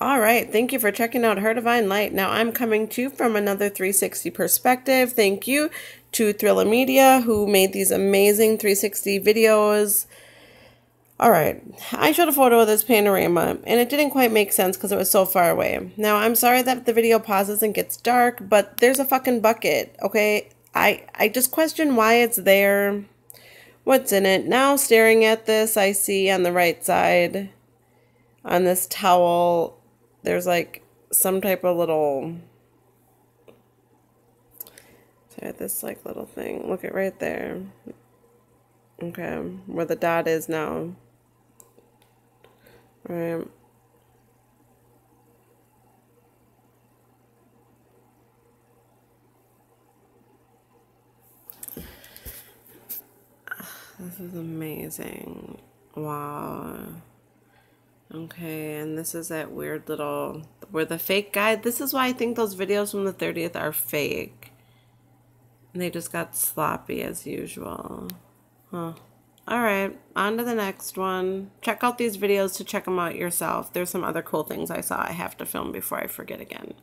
All right, thank you for checking out Her Divine Light. Now I'm coming to you from another 360 perspective. Thank you to Thriller Media who made these amazing 360 videos. All right, I showed a photo of this panorama and it didn't quite make sense because it was so far away. Now I'm sorry that the video pauses and gets dark, but there's a fucking bucket, okay? I, I just question why it's there, what's in it. Now staring at this, I see on the right side on this towel there's like some type of little so this like little thing. Look at right there. Okay where the dot is now. Right this is amazing. Wow Okay, and this is that weird little where the fake guy. This is why I think those videos from the 30th are fake. And they just got sloppy as usual. Huh. Alright, on to the next one. Check out these videos to check them out yourself. There's some other cool things I saw I have to film before I forget again.